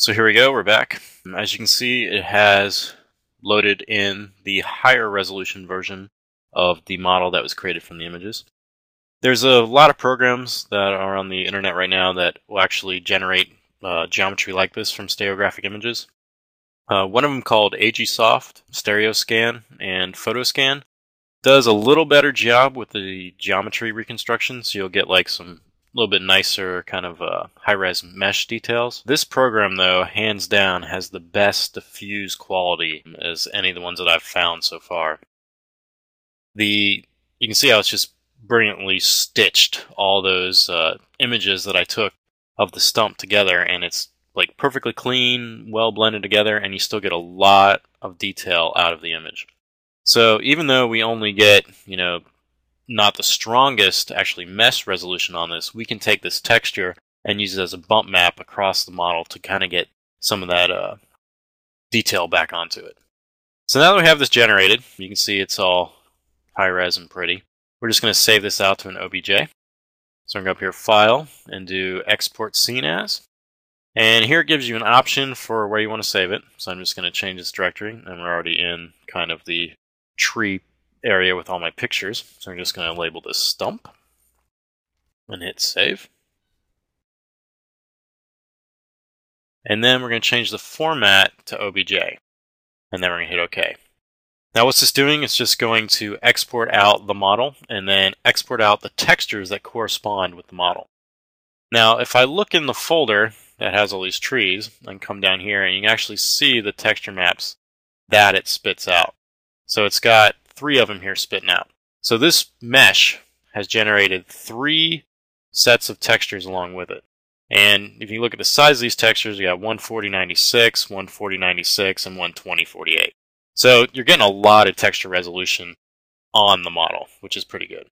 So here we go, we're back. As you can see, it has loaded in the higher resolution version of the model that was created from the images. There's a lot of programs that are on the internet right now that will actually generate uh, geometry like this from stereographic images. Uh, one of them called Agisoft, Stereoscan, and Photoscan does a little better job with the geometry reconstruction, so you'll get like some little bit nicer kind of uh, high-res mesh details. This program, though, hands down, has the best diffuse quality as any of the ones that I've found so far. The you can see how it's just brilliantly stitched all those uh, images that I took of the stump together, and it's like perfectly clean, well blended together, and you still get a lot of detail out of the image. So even though we only get, you know, not the strongest actually mesh resolution on this, we can take this texture and use it as a bump map across the model to kind of get some of that uh, detail back onto it. So now that we have this generated, you can see it's all high res and pretty. We're just going to save this out to an OBJ. So I'm going to go up here, File, and do Export Scene As. And here it gives you an option for where you want to save it. So I'm just going to change this directory, and we're already in kind of the tree area with all my pictures. So I'm just going to label this stump and hit save. And then we're going to change the format to OBJ. And then we're going to hit OK. Now what's this doing? It's just going to export out the model and then export out the textures that correspond with the model. Now if I look in the folder that has all these trees and come down here and you can actually see the texture maps that it spits out. So it's got three of them here spitting out. So this mesh has generated three sets of textures along with it. And if you look at the size of these textures, you got 14096, 14096, and 12048. So you're getting a lot of texture resolution on the model, which is pretty good.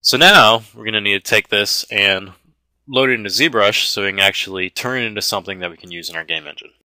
So now we're going to need to take this and load it into ZBrush so we can actually turn it into something that we can use in our game engine.